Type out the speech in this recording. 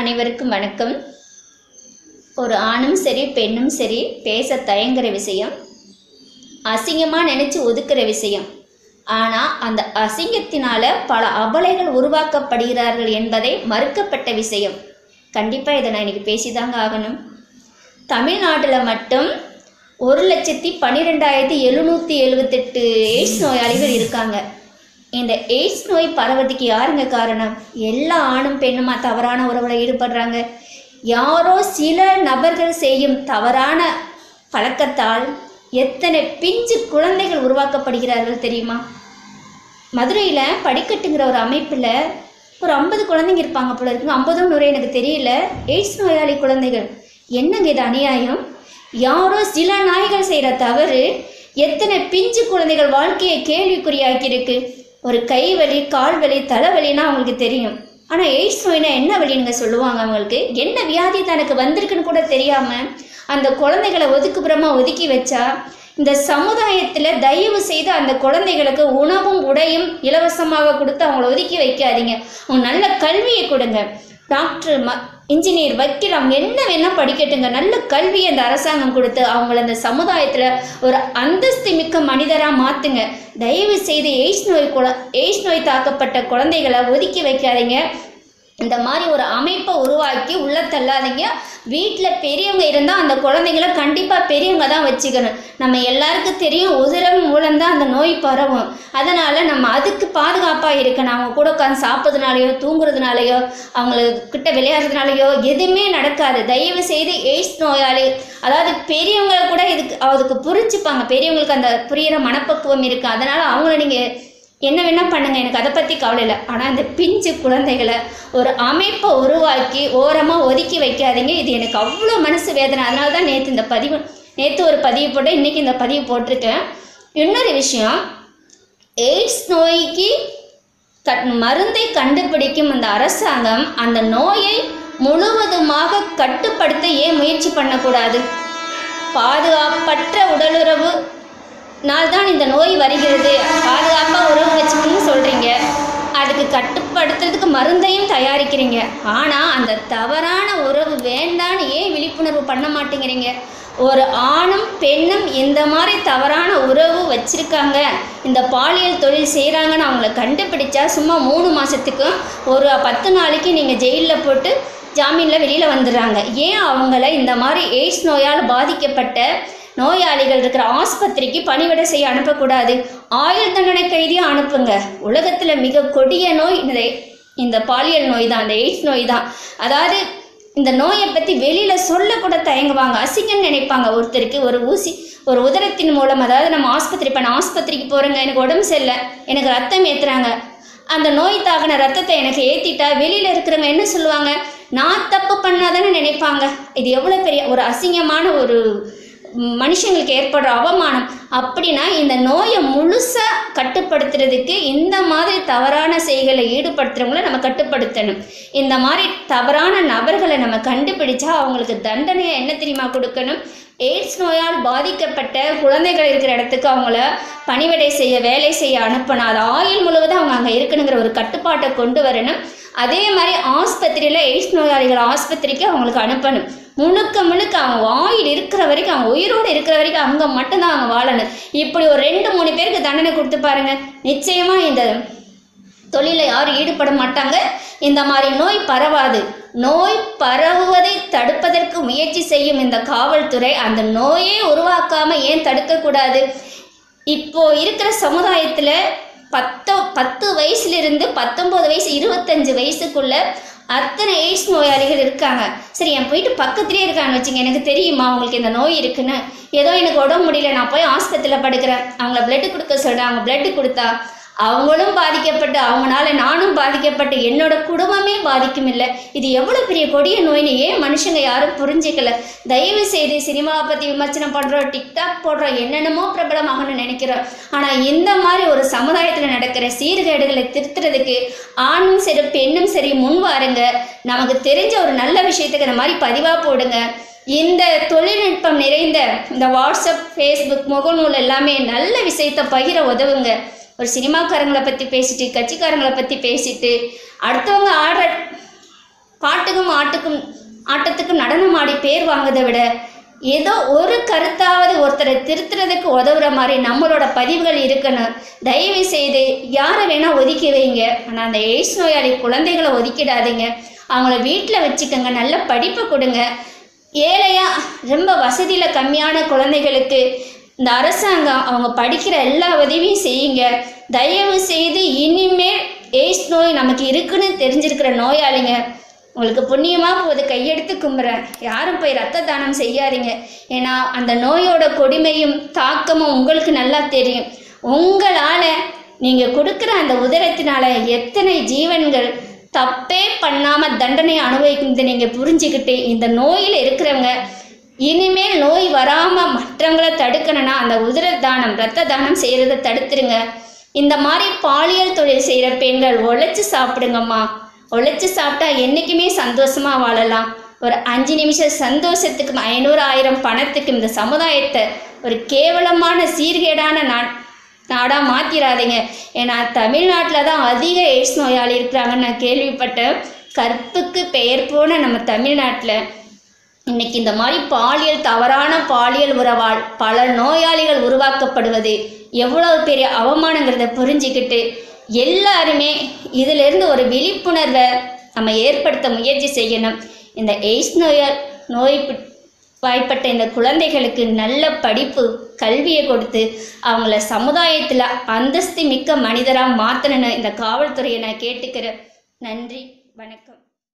அனைவருக்கும் வணக்கம். ஒரு ஆணும் சரி பெண்ணும் சரி பேச தயங்குற விஷயம் அசிங்கமாக நினச்சி ஒதுக்குற விஷயம். ஆனால் அந்த அசிங்கத்தினால பல அபலைகள் உருவாக்கப்படுகிறார்கள் என்பதை மறுக்கப்பட்ட விஷயம். கண்டிப்பாக இதை நான் இன்னைக்கு பேசிதாங்க ஆகணும். தமிழ்நாட்டில் மட்டும் ஒரு லட்சத்தி பன்னிரெண்டாயிரத்தி எழுநூற்றி எழுபத்தெட்டு எய்ட்ஸ் நோயாளிகள் இருக்காங்க. இந்த எய்ட்ஸ் நோய் பரவதுக்கு யாருங்க காரணம்? எல்லா ஆணும் பெண்ணுமா தவறான உறவில் ஈடுபடுறாங்க. யாரோ சில நபர்கள் செய்யும் தவறான பழக்கத்தால் எத்தனை பிஞ்சு குழந்தைகள் உருவாக்கப்படுகிறார்கள் தெரியுமா? மதுரையில் படிக்கட்டுங்கிற ஒரு அமைப்பில் ஒரு ஐம்பது குழந்தைங்க இருப்பாங்க போல இருக்குங்க ஐம்பதும் நூறு எனக்கு தெரியல. எய்ட்ஸ் நோயாளி குழந்தைகள். என்னங்க இது அநியாயம்? யாரோ சில நாய்கள் செய்கிற தவறு எத்தனை பிஞ்சு குழந்தைகள் வாழ்க்கையை கேள்விக்குறியாக்கியிருக்கு? ஒரு கை வலி கால் வலி தலைவலின்னா அவங்களுக்கு தெரியும். ஆனால் எய்ட்ஸ் நோயினா என்ன வலின்னு சொல்லுவாங்க அவங்களுக்கு? என்ன வியாதி தனக்கு வந்திருக்குன்னு கூட தெரியாமல் அந்த குழந்தைகளை ஒதுக்குப்புறமா ஒதுக்கி வச்சா இந்த சமுதாயத்தில் தயவு செய்து அந்த குழந்தைகளுக்கு உணவும் உடையும் இலவசமாக கொடுத்து அவங்கள ஒதுக்கி வைக்காதீங்க. அவங்க நல்ல கல்வியை கொடுங்க. டாக்டர் ம இன்ஜினியர் வக்கீல் அவங்க என்ன வேணால் படிக்கட்டுங்க. நல்ல கல்வியை அந்த அரசாங்கம் கொடுத்து அவங்கள அந்த சமுதாயத்தில் ஒரு அந்தஸ்து மிக்க மனிதராக மாற்றுங்க தயவு செய்து எய்ட்ஸ் நோய் குழ எய்ட்ஸ் நோய் தாக்கப்பட்ட குழந்தைகளை ஒதுக்கி வைக்காதீங்க. இந்த மாதிரி ஒரு அமைப்பை உருவாக்கி உள்ள தள்ளாதீங்க. வீட்டில் பெரியவங்க இருந்தால் அந்த குழந்தைங்கள கண்டிப்பாக பெரியவங்க தான் வச்சுக்கணும். நம்ம எல்லாருக்கும் தெரியும் உதிரம் மூலம்தான் அந்த நோய் பரவும். அதனால் நம்ம அதுக்கு பாதுகாப்பாக இருக்கணும். அவங்க கூட உட்காந்து சாப்பிட்றதுனாலையோ தூங்குறதுனாலையோ அவங்கக்கிட்ட விளையாடுறதுனாலையோ எதுவுமே நடக்காது. தயவு செய்து எய்ட்ஸ் நோயாளி அதாவது பெரியவங்க கூட இதுக்கு அதுக்கு புரிச்சுப்பாங்க பெரியவங்களுக்கு அந்த புரியிற மனப்பக்குவம் இருக்குது அதனால் அவங்கள நீங்கள் என்ன வேணால் பண்ணுங்க எனக்கு அதை பற்றி கவலை இல்லை. ஆனால் இந்த பிஞ்சு குழந்தைகளை ஒரு அமைப்பை உருவாக்கி ஓரமாக ஒதுக்கி வைக்காதீங்க. இது எனக்கு அவ்வளோ மனசு வேதனை. அதனால தான் நேற்று இந்த பதிவு நேற்று ஒரு பதிவு போட்டு இன்றைக்கி இந்த பதிவு போட்டிருக்கேன். இன்னொரு விஷயம் எய்ட்ஸ் நோய்க்கு கட் மருந்தை கண்டுபிடிக்கும் அந்த அரசாங்கம் அந்த நோயை முழுவதுமாக கட்டுப்படுத்த ஏன் முயற்சி பண்ணக்கூடாது? பாதுகாப்பற்ற உடலுறவு நாள் தான் இந்த நோய் வருகிறது. பாதுகாப்பாக உறவு வச்சுக்கணும்னு சொல்கிறீங்க அதுக்கு கட்டுப்படுத்துறதுக்கு மருந்தையும் தயாரிக்கிறீங்க. ஆனால் அந்த தவறான உறவு வேண்டான்னு ஏன் விழிப்புணர்வு பண்ண மாட்டேங்கிறீங்க? ஒரு ஆணும் பெண்ணும் இந்த மாதிரி தவறான உறவு வச்சுருக்காங்க. இந்த பாலியல் தொழில் செய்கிறாங்கன்னு அவங்கள கண்டுபிடிச்சா சும்மா மூணு மாதத்துக்கும் ஒரு பத்து நாளைக்கு நீங்கள் ஜெயிலில் போட்டு ஜாமீனில் வெளியில் வந்துடுறாங்க. ஏன் அவங்கள இந்த மாதிரி எய்ட்ஸ் நோயால் பாதிக்கப்பட்ட நோயாளிகள் இருக்கிற ஆஸ்பத்திரிக்கு பணிவிட செய்ய அனுப்பக்கூடாது. ஆயுள் தண்டனை கைதியும் அனுப்புங்க. உலகத்தில் மிக கொடிய நோய் இந்த இந்த பாலியல் நோய் தான் இந்த எய்ட்ஸ் நோய் தான் அதாவது இந்த நோயை பற்றி வெளியில் சொல்லக்கூட தயங்குவாங்க. அசிங்கன்னு நினைப்பாங்க ஒருத்தருக்கு. ஒரு ஊசி ஒரு உதரத்தின் மூலம் அதாவது நம்ம ஆஸ்பத்திரி இப்போ நான் ஆஸ்பத்திரிக்கு போகிறேங்க எனக்கு உடம்பு சரியில்லை எனக்கு ரத்தம் ஏற்றுறாங்க அந்த நோய் தாகின ரத்தத்தை எனக்கு ஏற்றிட்டா வெளியில் இருக்கிறவங்க என்ன சொல்லுவாங்க? நான் தப்பு பண்ணாதானே நினைப்பாங்க. இது எவ்வளோ பெரிய ஒரு அசிங்கமான ஒரு மனுஷங்களுக்கு ஏற்படுற அவமானம். அப்படின்னா இந்த நோயை முழுசாக கட்டுப்படுத்துறதுக்கு இந்த மாதிரி தவறான செய்களை ஈடுபடுத்துகிறவங்கள நம்ம கட்டுப்படுத்தணும். இந்த மாதிரி தவறான நபர்களை நம்ம கண்டுபிடிச்சா அவங்களுக்கு தண்டனையை என்ன தெரியுமா கொடுக்கணும்? எய்ட்ஸ் நோயால் பாதிக்கப்பட்ட குழந்தைகள் இருக்கிற இடத்துக்கு அவங்கள பணிவிடை செய்ய வேலை செய்ய அனுப்பணும். அது ஆயுள் முழுவதும் அவங்க அங்கே இருக்கணுங்கிற ஒரு கட்டுப்பாட்டை கொண்டு வரணும். அதே மாதிரி ஆஸ்பத்திரியில் எய்ட்ஸ் நோயாளிகள் ஆஸ்பத்திரிக்கு அவங்களுக்கு அனுப்பணும். முழுக்க முழுக்க அவங்க வாயில் இருக்கிற வரைக்கும் அவங்க உயிரோடு இருக்கிற வரைக்கும் அங்கே மட்டும்தான் அவங்க வாழணும். இப்படி ஒரு ரெண்டு மூணு பேருக்கு தண்டனை கொடுத்து பாருங்கள் நிச்சயமாக இந்த தொழிலில் யாரும் ஈடுபட மாட்டாங்க. இந்த மாதிரி நோய் பரவாது. நோய் பரவுவதை தடுப்பதற்கு முயற்சி செய்யும் இந்த காவல்துறை அந்த நோயே உருவாக்காமல் ஏன் தடுக்கக்கூடாது? இப்போ இருக்கிற சமுதாயத்தில் பத்து பத்து வயசுலேருந்து பத்தொம்போது வயசு இருபத்தஞ்சு வயசுக்குள்ளே அத்தனை எய்ட்ஸ் நோயாளிகள் இருக்காங்க. சரி என் போயிட்டு பக்கத்துலேயே இருக்காங்க வச்சுங்க எனக்கு தெரியுமா அவங்களுக்கு இந்த நோய் இருக்குன்னு? ஏதோ எனக்கு உடம்பு முடியல நான் போய் ஆஸ்பத்திரியில் படுக்கிறேன். அவங்கள பிளட்டு கொடுக்க சொல்கிறேன் அவங்க பிளட்டு கொடுத்தா அவங்களும் பாதிக்கப்பட்டு அவங்களால நானும் பாதிக்கப்பட்டு என்னோட குடும்பமே பாதிக்கும் இல்லை இது எவ்வளோ பெரிய கொடிய நோய்னு ஏன் மனுஷங்க யாரும் புரிஞ்சிக்கல? தயவு செய்து சினிமாவை பற்றி விமர்சனம் பண்ணுறோம் டிக்டாக் போடுறோம் என்னென்னமோ பிரபலமாகணும்னு நினைக்கிறோம். ஆனால் இந்த மாதிரி ஒரு சமுதாயத்தில் நடக்கிற சீர்கேடுகளை திருத்துறதுக்கு ஆணும் சரி பெண்ணும் சரி முன் வாருங்க. நமக்கு தெரிஞ்ச ஒரு நல்ல விஷயத்துக்கு இந்த மாதிரி பதிவாக போடுங்க. இந்த தொழில்நுட்பம் நிறைந்த இந்த வாட்ஸ்அப் ஃபேஸ்புக் முகநூல் எல்லாமே நல்ல விஷயத்தை பகிர உதவுங்க. ஒரு சினிமாக்காரங்களை பற்றி பேசிட்டு கட்சிக்காரங்களை பற்றி பேசிட்டு அடுத்தவங்க ஆடுற பாட்டுக்கும் ஆட்டுக்கும் ஆட்டத்துக்கும் நடனம் ஆடி பேர் வாங்குறதை விட ஏதோ ஒரு கருத்தாவது ஒருத்தரை திருத்துறதுக்கு உதவுற மாதிரி நம்மளோட பதிவுகள் இருக்கணும் தயவு செய்து யாரை வேணால் ஒதுக்கி வைங்க. ஆனால் அந்த எய்ட்ஸ் நோயாளி குழந்தைகளை ஒதுக்கிடாதீங்க. அவங்கள வீட்டில் வச்சுக்கோங்க. நல்ல படிப்பு கொடுங்க. ஏழையாக ரொம்ப வசதியில் கம்மியான குழந்தைகளுக்கு இந்த அரசாங்கம் அவங்க படிக்கிற எல்லா உதவியும் செய்யுங்க. தயவு செய்து இனிமேல் எய்ட்ஸ் நோய் நமக்கு இருக்குன்னு தெரிஞ்சிருக்கிற நோயாளிங்க உங்களுக்கு புண்ணியமாக போகுது கையெடுத்து கும்புறேன். யாரும் போய் ரத்த தானம் செய்யாதீங்க. ஏன்னா அந்த நோயோட கொடுமையும் தாக்கமும் உங்களுக்கு நல்லா தெரியும். உங்களால் நீங்கள் கொடுக்குற அந்த உதரத்தினால எத்தனை ஜீவன்கள் தப்பே பண்ணாமல் தண்டனை அனுபவிக்கிறது நீங்கள் புரிஞ்சுக்கிட்டு இந்த நோயில் இருக்கிறவங்க இனிமேல் நோய் வராமல் மற்றவங்களை தடுக்கணும்னா அந்த உதிர தானம் ரத்த தானம் செய்கிறத தடுத்துருங்க. இந்த மாதிரி பாலியல் தொழில் செய்கிற பெண்கள் உழைச்சி சாப்பிடுங்கம்மா. உழைச்சி சாப்பிட்டா என்றைக்குமே சந்தோஷமாக வாழலாம். ஒரு அஞ்சு நிமிஷம் சந்தோஷத்துக்கும் ஐநூறு ஆயிரம் பணத்துக்கும் இந்த சமுதாயத்தை ஒரு கேவலமான சீர்கேடான நாட் நாடாக மாற்றிடாதீங்க ஏன்னா தமிழ்நாட்டில் தான் அதிக எய்ட்ஸ் நோயாளி இருக்கிறாங்கன்னு நான் கேள்விப்பட்டேன். கற்புக்கு பெயர் போன நம்ம தமிழ்நாட்டில் இன்னைக்கு இந்த மாதிரி பாலியல் தவறான பாலியல் உறவால் பல நோயாளிகள் உருவாக்கப்படுவது எவ்வளவு பெரிய அவமானங்கிறத புரிஞ்சுக்கிட்டு எல்லாருமே இதிலிருந்து ஒரு விழிப்புணர்வை நம்ம ஏற்படுத்த முயற்சி செய்யணும். இந்த எய்ட்ஸ் நோயால் நோய் வாய்ப்பட்ட இந்த குழந்தைகளுக்கு நல்ல படிப்பு கல்வியை கொடுத்து அவங்கள சமுதாயத்தில் அந்தஸ்து மிக்க மனிதராக மாற்றணும்னு இந்த காவல்துறையை நான் கேட்டுக்கிறேன். நன்றி வணக்கம்.